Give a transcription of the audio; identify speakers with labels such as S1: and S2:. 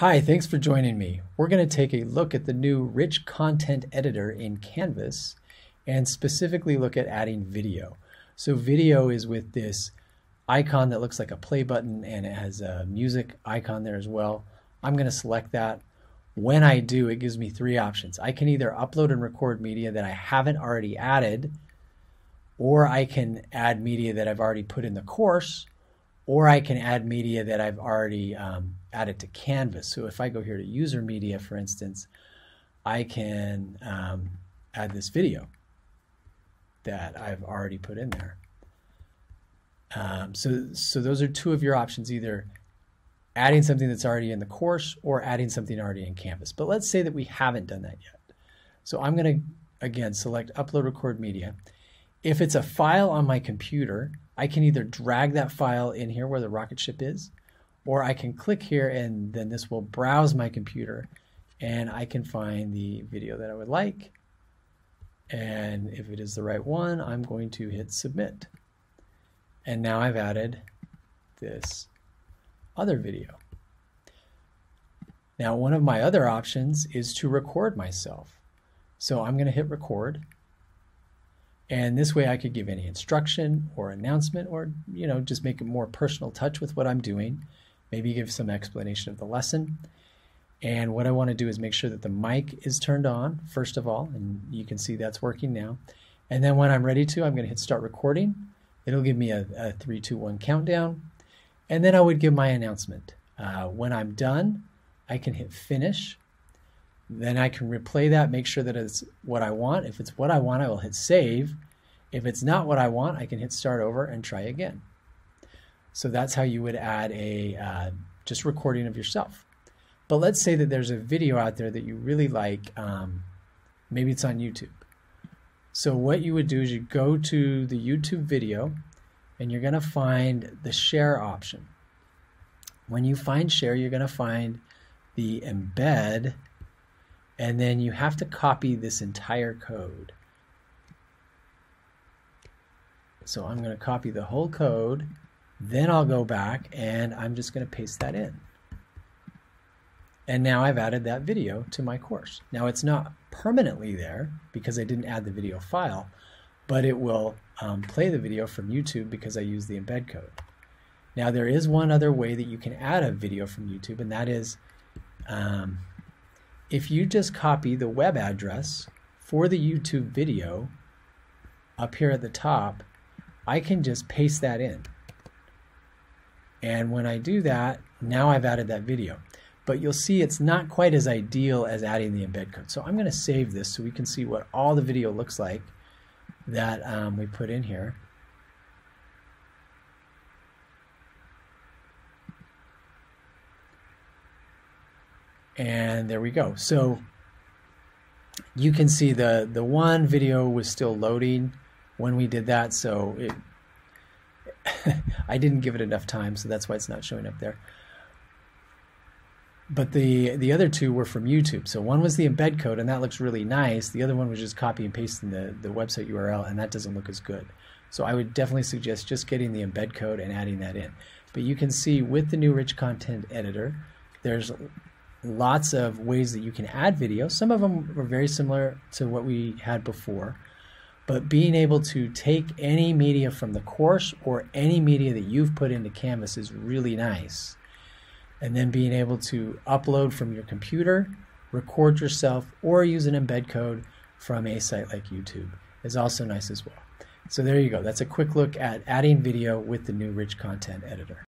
S1: Hi, thanks for joining me. We're going to take a look at the new Rich Content Editor in Canvas and specifically look at adding video. So video is with this icon that looks like a play button and it has a music icon there as well. I'm going to select that. When I do, it gives me three options. I can either upload and record media that I haven't already added, or I can add media that I've already put in the course, or I can add media that I've already um, added to Canvas. So if I go here to user media, for instance, I can um, add this video that I've already put in there. Um, so, so those are two of your options, either adding something that's already in the course or adding something already in Canvas. But let's say that we haven't done that yet. So I'm going to, again, select Upload Record Media. If it's a file on my computer, I can either drag that file in here where the rocket ship is, or I can click here and then this will browse my computer and I can find the video that I would like. And if it is the right one, I'm going to hit submit. And now I've added this other video. Now, one of my other options is to record myself. So I'm going to hit record and this way I could give any instruction or announcement or, you know, just make a more personal touch with what I'm doing. Maybe give some explanation of the lesson. And what I want to do is make sure that the mic is turned on, first of all, and you can see that's working now. And then when I'm ready to, I'm going to hit start recording. It'll give me a, a three, two, one countdown. And then I would give my announcement. Uh, when I'm done, I can hit finish. Then I can replay that, make sure that it's what I want. If it's what I want, I will hit save. If it's not what I want, I can hit start over and try again. So that's how you would add a uh, just recording of yourself. But let's say that there's a video out there that you really like. Um, maybe it's on YouTube. So what you would do is you go to the YouTube video and you're going to find the share option. When you find share, you're going to find the embed and then you have to copy this entire code. So I'm going to copy the whole code, then I'll go back and I'm just going to paste that in. And now I've added that video to my course. Now it's not permanently there because I didn't add the video file, but it will um, play the video from YouTube because I use the embed code. Now there is one other way that you can add a video from YouTube, and that is um, if you just copy the web address for the YouTube video up here at the top, I can just paste that in. And when I do that, now I've added that video. But you'll see it's not quite as ideal as adding the embed code. So I'm going to save this so we can see what all the video looks like that um, we put in here. And there we go. So you can see the, the one video was still loading when we did that. So it, I didn't give it enough time, so that's why it's not showing up there. But the the other two were from YouTube. So one was the embed code, and that looks really nice. The other one was just copy and pasting the, the website URL, and that doesn't look as good. So I would definitely suggest just getting the embed code and adding that in. But you can see with the new rich content editor, there's lots of ways that you can add video. Some of them are very similar to what we had before, but being able to take any media from the course or any media that you've put into Canvas is really nice. And then being able to upload from your computer, record yourself, or use an embed code from a site like YouTube is also nice as well. So there you go. That's a quick look at adding video with the new Rich Content Editor.